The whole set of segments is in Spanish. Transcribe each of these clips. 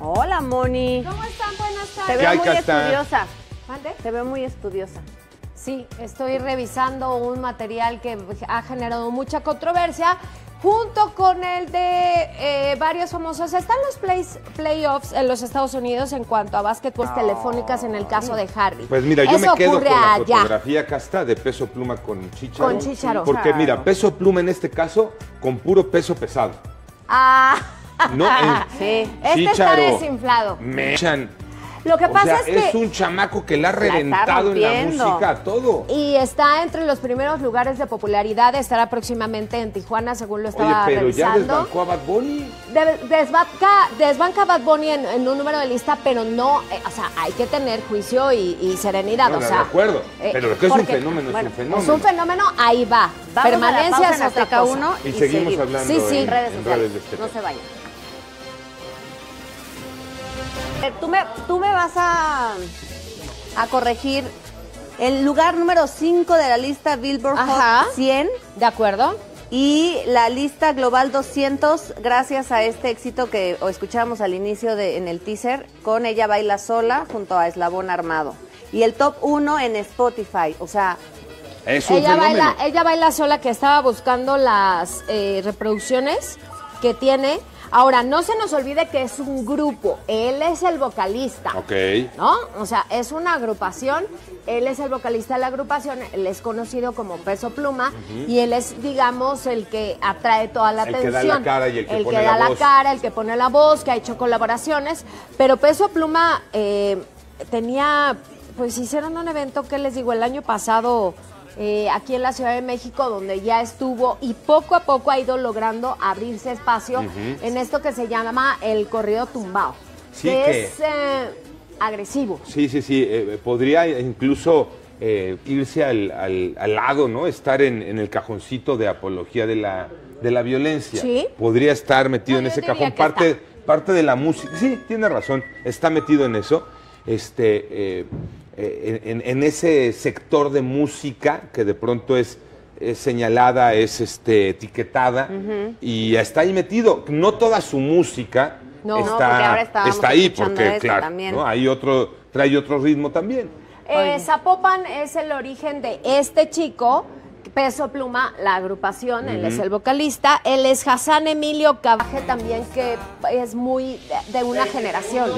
Hola, Moni. ¿Cómo están? Buenas Te tardes. veo hay, muy estudiosa. ¿Mande? Te veo muy estudiosa. Sí, estoy revisando un material que ha generado mucha controversia junto con el de eh, varios famosos. Están los plays- playoffs en los Estados Unidos en cuanto a básquetbol telefónicas en el caso de Harry. Pues mira, yo Eso me quedo con la allá. fotografía acá está de peso pluma con Chicharo. Con Chícharo. Porque mira, peso pluma en este caso con puro peso pesado. Ah, No, Sí. este está desinflado. Me echan. Lo que O pasa sea, es que... un chamaco que la ha reventado en la música todo. Y está entre los primeros lugares de popularidad, estará próximamente en Tijuana, según lo Oye, estaba pero ya revisando. desbancó a Bad Bunny. De- desbanca, desbanca Bad Bunny en, en un número de lista, pero no, eh, o sea, hay que tener juicio y, y serenidad, No, o sea. de acuerdo, eh, pero lo que es un fenómeno es un fenómeno. Es un fenómeno, ahí va. Vamos a la Permanencia pausa es otra cosa. 1 Y seguimos hablando Sí, sí. en, redes en sociales. redes de este no se vayan. Tú me, tú me vas a, a corregir el lugar número 5 de la lista Billboard Ajá. Hot 100 ¿De acuerdo? y la lista global 200 gracias a este éxito que escuchamos al inicio de, en el teaser con Ella Baila Sola junto a Eslabón Armado. Y el top 1 en Spotify, o sea, Es un Ella fenómeno. baila, ella baila sola que estaba buscando las eh, reproducciones que tiene. Ahora, no se nos olvide que es un grupo. Él es el vocalista. Ok. ¿No? O sea, es una agrupación. Él es el vocalista de la agrupación. Él es conocido como Peso Pluma. Y él es, digamos, el que atrae toda la El que atención. da la cara y el que pone da la la voz. cara, el que pone la voz, que ha hecho colaboraciones. Pero Peso Pluma eh, tenía, pues hicieron un evento que les digo el año pasado eh, aquí en la Ciudad de México, donde ya estuvo y poco a poco ha ido logrando abrirse espacio en esto que se llama el corrido tumbao, Sí, que, que- es eh, agresivo. Sí, sí, sí. eh, podría incluso irse al, al- al lado, ¿no? Estar en, en el cajoncito de apología de la, de la violencia. Sí. Podría estar metido No, en ese cajón. Parte, parte de la música. Sí, tiene razón. Está metido en eso. Este, eh, eh, en, en ese sector de música que de pronto es, es señalada, es este, etiquetada y está ahí metido. No toda su música No. No, está, porque está ahí, porque claro. ¿no? hay otro, trae otro ritmo también. Eh. Zapopan es el origen de este chico, Peso Pluma, la agrupación, él es el vocalista, él es Hassan Emilio Cabaje también, que es muy de, de una generación,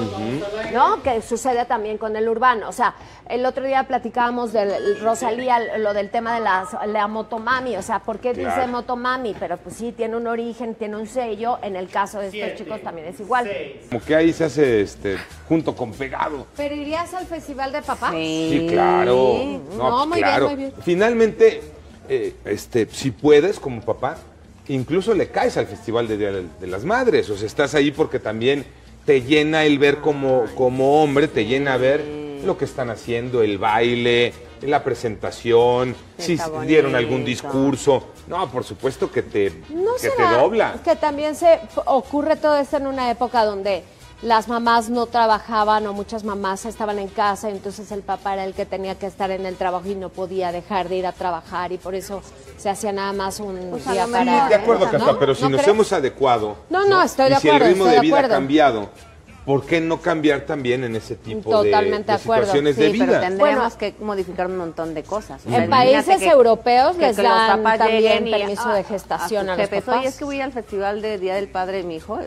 ¿no? Que sucede también con el urbano. O sea, el otro día platicábamos de Rosalía, lo del tema de las- la motomami, o sea, ¿por qué dice motomami? Pero pues sí, tiene un origen, tiene un sello, en el caso de estos chicos también es igual. Como que ahí se hace este, junto con pegado. ¿Pero irías al Festival de Papá? Sí, claro. No, pues, muy bien, muy bien. Finalmente, eh, este, si puedes como papá, incluso le caes al Festival de Día de, las Madres. O sea, estás ahí porque también te llena el ver como, como hombre, te llena ver lo que están haciendo, el baile, la presentación, si dieron algún discurso. No, por supuesto que te, ¿No que te dobla. que también se ocurre todo esto en una época donde las mamás no trabajaban o muchas mamás estaban en casa y entonces el papá era el que tenía que estar en el trabajo y no podía dejar de ir a trabajar y por eso se hacía nada más un Pues día para... de acuerdo, ¿no? Casta, pero si ¿No nos crees? hemos adecuado. No, no, estoy de y si acuerdo, el ritmo de de vida ha acuerdo. cambiado, ¿por qué no cambiar también en ese tipo de- Totalmente de, de acuerdo. situaciones Sí, de pero vida? tendríamos Bueno. que modificar un montón de cosas. O En países que- europeos que- les que dan también y, permiso de gestación a, a los jefes, papás. Oye, es que voy al festival de Día del Padre de mi hijo.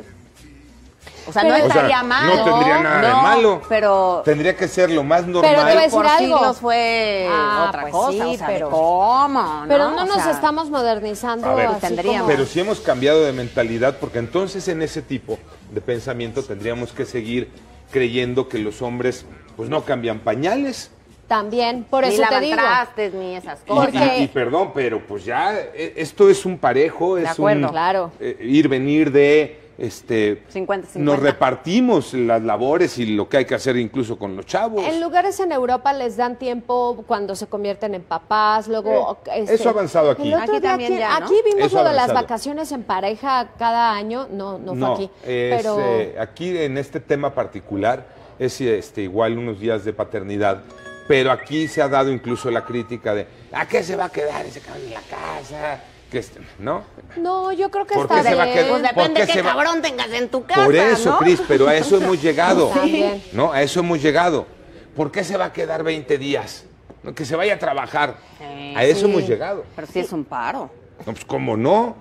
O sea, Pero- no O sea, estaría mal. no tendría nada de No, malo. Pero Tendría que ser lo más Pero te voy a normal. decir por algo. siglos fue Ah, otra pues cosa. sí, o sea, de pero- ¿cómo? Pero no O nos sea, estamos modernizando A ver, así tendríamos. como- Pero si hemos cambiado de mentalidad, porque entonces en ese tipo de pensamiento tendríamos que seguir creyendo que los hombres pues no cambian pañales. También, por ni eso te digo. trastes, ni esas Y, cosas. Porque- y- y perdón, pero pues ya eh, esto es un parejo, es acuerdo. un Claro. eh, ir venir de este 50-50. nos repartimos las labores y lo que hay que hacer incluso con los chavos. En lugares en Europa les dan tiempo cuando se convierten en papás, luego... este, eso ha avanzado aquí. Aquí día también aquí, ya, ¿no? aquí vimos Eso lo de las vacaciones en pareja cada año, no, no, fue aquí, es, pero... eh, aquí en este tema particular es este, igual unos días de paternidad, pero aquí se ha dado incluso la crítica de ¿a qué se va a quedar? Y se quedan en la casa que ¿no? No, yo creo que ¿Por está qué se va a bien. quedar? Pues ¿Por depende qué qué se va- cabrón tengas en tu casa, Por eso, ¿no? Cris, pero a eso hemos llegado. ¿No? A eso hemos llegado. ¿Por qué se va a quedar 20 días? No, que se vaya a trabajar. Sí, a eso sí. hemos llegado. Pero sí es un paro. No, pues cómo no.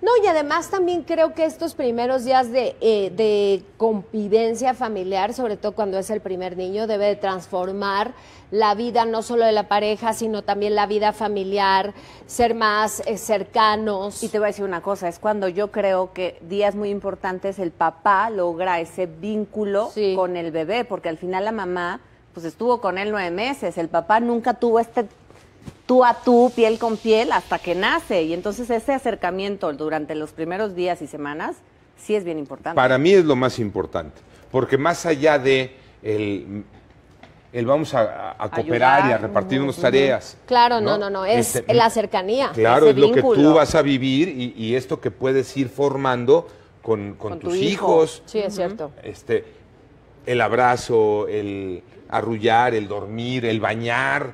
No, y además también creo que estos primeros días de, eh, de convivencia familiar, sobre todo cuando es el primer niño, debe de transformar la vida no solo de la pareja, sino también la vida familiar, ser más eh, cercanos. Y te voy a decir una cosa, es cuando yo creo que días muy importantes el papá logra ese vínculo Sí. con el bebé, porque al final la mamá pues estuvo con él nueve meses, el papá nunca tuvo este tú a tú, piel con piel, hasta que nace. Y entonces ese acercamiento durante los primeros días y semanas sí es bien importante. Para mí es lo más importante. Porque más allá de el, el vamos a, a cooperar Ayudar. y a repartirnos tareas. Claro, no, no, no, es Este, la cercanía. Claro, es lo que tú vas a vivir y, y esto que puedes ir formando con, con Con tu tus hijo. hijos. Sí, es cierto. Este, el abrazo, el arrullar, el dormir, el bañar,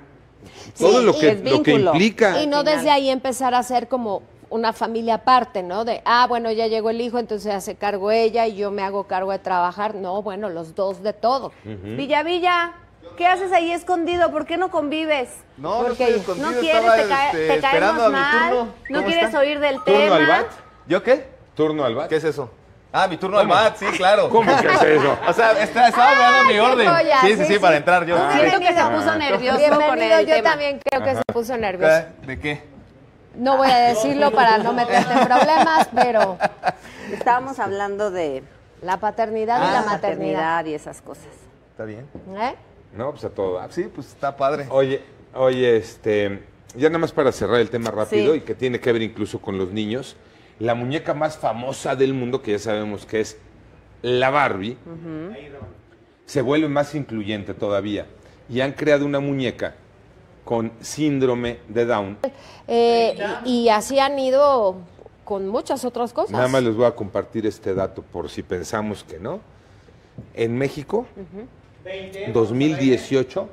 todo Sí, lo y que, lo que implica. Y no desde ahí empezar a hacer como una familia aparte, ¿no? De, ah, bueno, ya llegó el hijo, entonces hace cargo ella y yo me hago cargo de trabajar. No, bueno, los dos de todo. Villa Villa, ¿qué haces ahí escondido? ¿por qué no convives? No, no Porque estoy no quieres, estaba te, cae- este, te esperando caemos mal, turno. no ¿Cómo quieres está? oír del ¿Turno tema. al bat? ¿Yo qué? ¿Turno al bat? ¿Qué es eso? Ah, mi turno al mat, sí, claro. ¿Cómo que es eso? O sea, está- estaba hablando mi orden. joya, sí, sí, sí, para entrar yo. Siento que se puso nervioso con Bienvenido, el yo tema. también creo que se puso nervioso. ¿De qué? No voy a decirlo para no meterte en problemas, pero Estábamos hablando de la paternidad y Ah, la la maternidad. maternidad y esas cosas. Está bien. ¿Eh? No, pues a todo. Sí, pues está padre. Oye, oye, este, ya nada más para cerrar el tema rápido Sí. y que tiene que ver incluso con los niños, la muñeca más famosa del mundo, que ya sabemos que es la Barbie, se vuelve más incluyente todavía. Y han creado una muñeca con síndrome de Down. Eh, y, y así han ido con muchas otras cosas. Nada más les voy a compartir este dato por si pensamos que no. En México, 2018,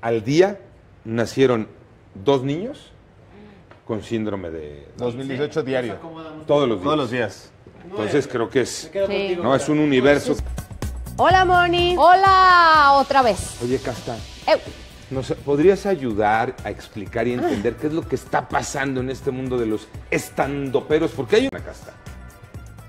al día nacieron dos niños con síndrome de 2018 diario. todos los días. Todos los días. Entonces creo que es, Sí. no, es un universo. Hola, Moni. Hola, otra vez. Oye, Casta, Eh, ¿nos podrías ayudar a explicar y entender qué es lo que está pasando en este mundo de los estandoperos? Porque hay una Casta.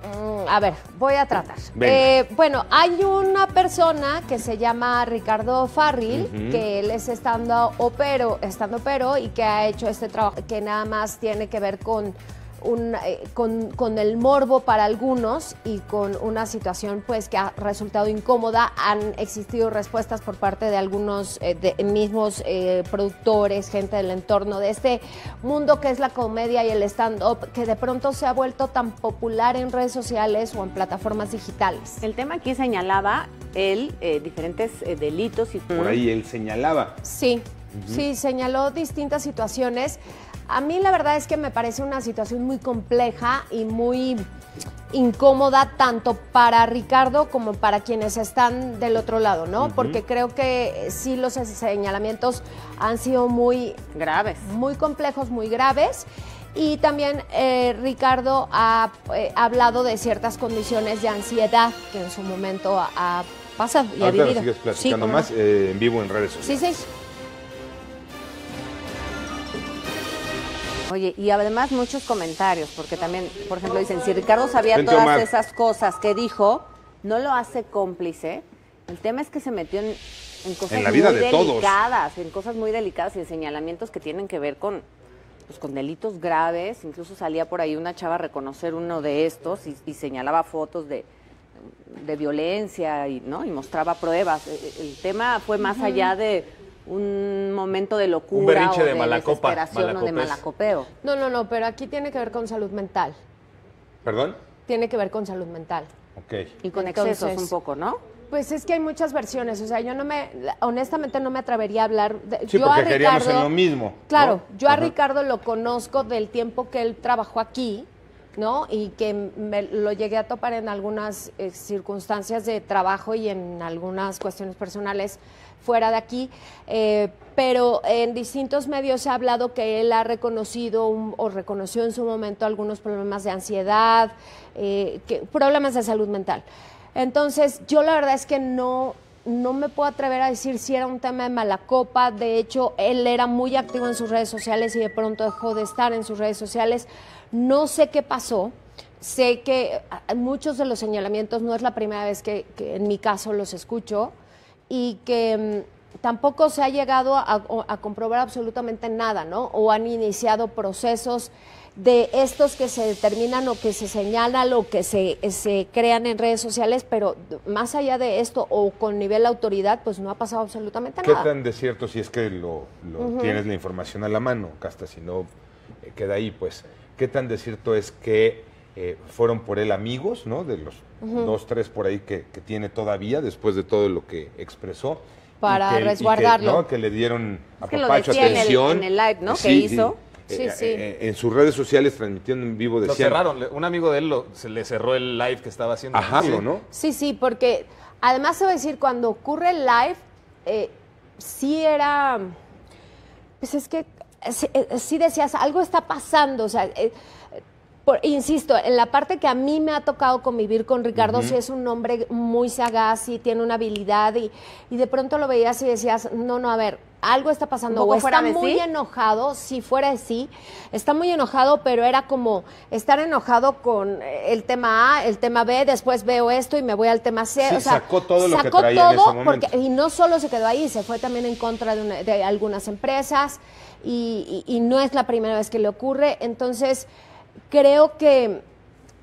Mm, A ver, voy a tratar. Eh, bueno, hay una persona que se llama Ricardo Farril, Ujú. que él es estando opero, estando pero y que ha hecho este trabajo que nada más tiene que ver con un, eh, con, con el morbo para algunos y con una situación pues que ha resultado incómoda. Han existido respuestas por parte de algunos eh, de mismos eh, productores, gente del entorno de este mundo que es la comedia y el stand-up, que de pronto se ha vuelto tan popular en redes sociales o en plataformas digitales. El tema aquí señalaba él eh, diferentes eh, delitos y Por ahí él señalaba. Sí, sí, señaló distintas situaciones. A mí la verdad es que me parece una situación muy compleja y muy incómoda tanto para Ricardo como para quienes están del otro lado, ¿no? Porque creo que eh, sí los señalamientos han sido muy graves. muy complejos, muy graves. Y también eh, Ricardo ha eh, hablado de ciertas condiciones de ansiedad que en su momento ha, ha pasado y ha Ahorita nos vivido. sigues platicando más eh, en vivo en redes sociales. Sí, sí. Oye, y además muchos comentarios, porque también, por ejemplo, dicen, si Ricardo sabía Vente, todas Omar. esas cosas que dijo, no lo hace cómplice. El tema es que se metió en, en cosas En la vida muy de todos. delicadas, en cosas muy delicadas y en señalamientos que tienen que ver con, pues, con delitos graves. Incluso salía por ahí una chava a reconocer uno de estos y, y señalaba fotos de, de violencia y, ¿no? y mostraba pruebas. E- e- El tema fue más allá de un momento de locura berrinche o de de desesperación o de malacopeo. No, no, no, pero aquí tiene que ver con salud mental. ¿Perdón? Tiene que ver con salud mental. Ok. Y con Entonces- excesos un poco, ¿no? Pues es que hay muchas versiones, o sea, yo no me, honestamente no me atrevería a hablar. De, Sí, yo porque a queríamos Ricardo- en lo mismo. Claro, ¿no? yo a Ajá. Ricardo lo conozco del tiempo que él trabajó aquí ¿no? Y que me lo llegué a topar en algunas eh, circunstancias de trabajo y en algunas cuestiones personales fuera de aquí, eh, pero en distintos medios se ha hablado que él ha reconocido o reconoció en su momento algunos problemas de ansiedad, eh, problemas de salud mental. Entonces, yo la verdad es que no, no me puedo atrever a decir si era un tema de mala copa. De hecho, él era muy activo en sus redes sociales y de pronto dejó de estar en sus redes sociales. No sé qué pasó. Sé que ah, muchos de los señalamientos no es la primera vez que, que en mi caso los escucho y que mm, tampoco se ha llegado a, a comprobar absolutamente nada, ¿no? O han iniciado procesos de estos que se determinan o que se señalan o que se, se crean en redes sociales, pero más allá de esto o con nivel de autoridad, pues no ha pasado absolutamente ¿Qué nada. tan de cierto si es que lo, lo tienes la información a la mano, Casta? Si no, eh, queda ahí, pues. ¿Qué tan de cierto es que eh, fueron por él amigos, ¿no? De los dos, tres por ahí que, que tiene todavía, después de todo lo que expresó. Para que- y que, resguardarlo. ¿no? Que le dieron Es que lo apapacho, decía en el- atención. en el live, ¿no? Que hizo. Sí, Eh, sí. eh, en sus redes sociales transmitiendo en vivo Lo cerraron. Un amigo de él lo- se le cerró el live que estaba haciendo. Ajá, Sí. ¿no? Sí, sí, porque además se va a decir, cuando ocurre el live, eh, sí era, pues es que sí, eh, sí decías, algo está pasando, o sea, eh, por- insisto, en la parte que a mí me ha tocado convivir con Ricardo, sí es un hombre muy sagaz y tiene una habilidad y, y de pronto lo veías y decías, no, no, a ver, algo está pasando. ¿Un poco O está muy sí? enojado, si fuera de sí, está muy enojado, pero era como estar enojado con eh, el tema A, el tema B, después veo esto y me voy al tema C. Sí, o sea, sacó todo lo que traía en todo ese momento. porque- y no solo se quedó ahí, se fue también en contra de, una- de algunas empresas y, y- y no es la primera vez que le ocurre. Entonces, creo que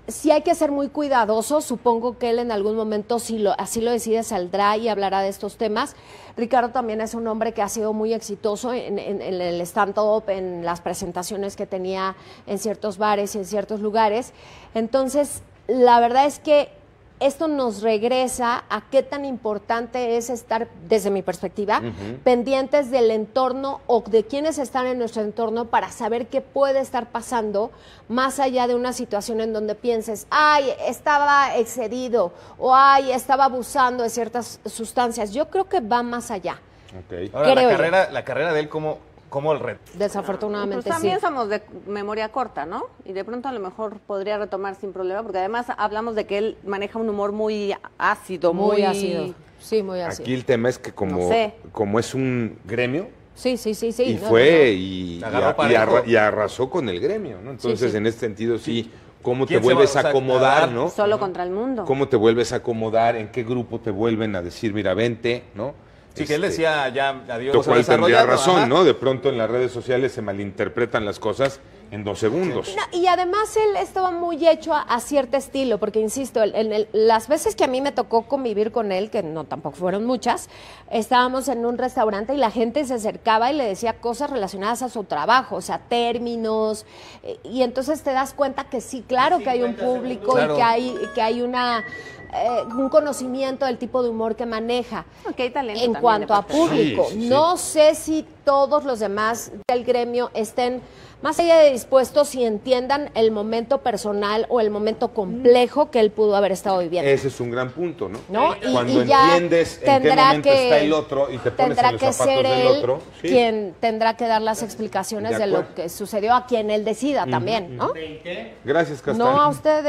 sí hay que ser muy cuidadosos. Supongo que él en algún momento, si lo, así lo decide, saldrá y hablará de estos temas. Ricardo también es un hombre que ha sido muy exitoso en, en- en el stand-up, en las presentaciones que tenía en ciertos bares y en ciertos lugares. Entonces, la verdad es que esto nos regresa a qué tan importante es estar, desde mi perspectiva, pendientes del entorno o de quienes están en nuestro entorno para saber qué puede estar pasando más allá de una situación en donde pienses, ay, estaba excedido o ay, estaba abusando de ciertas sustancias. Yo creo que va más allá. Ok. Ahora, la carrera, la carrera de él, ¿cómo, cómo el red? Desafortunadamente Pues sí. también somos de memoria corta, ¿no? Y de pronto a lo mejor podría retomar sin problema, porque además hablamos de que él maneja un humor muy ácido, muy, Muy ácido. Sí, muy ácido. Aquí el tema es que como, No sé. como es un gremio, Sí, sí, sí, sí. y no, fue no, no. Y, y arra- y arrasó con el gremio, ¿no? Entonces, sí. en este sentido, sí, ¿cómo te ¿Quién se vuelves va- a acomodar, no? Solo contra el mundo. ¿Cómo te vuelves a acomodar? ¿En qué grupo te vuelven a decir, mira, vente, ¿no? Sí, que él Este, decía ya adiós. Lo cual tendría razón, ajá. ¿no? De pronto en las redes sociales se malinterpretan las cosas en dos segundos. No, y además él estaba muy hecho a, a cierto estilo, porque insisto, en el- las veces que a mí me tocó convivir con él, que no tampoco fueron muchas, estábamos en un restaurante y la gente se acercaba y le decía cosas relacionadas a su trabajo, o sea, términos, eh, y entonces te das cuenta que sí, claro que hay un público Claro. y que hay, que hay una eh, un conocimiento del tipo de humor que maneja. Ok, hay talento En cuanto a público, Sí, sí, sí. no sé si todos los demás del gremio estén más allá de dispuestos y entiendan el momento personal o el momento complejo que él pudo haber estado viviendo. Ese es un gran punto, ¿no? ¿no? Y- Cuando y ya entiendes en qué tendrá momento que- está el otro y te pones tendrá en los que zapatos ser del él otro. sí. quien tendrá que dar las explicaciones De de, lo que sucedió a quien él decida también, ¿no? Gracias, Castaño. No a ustedes.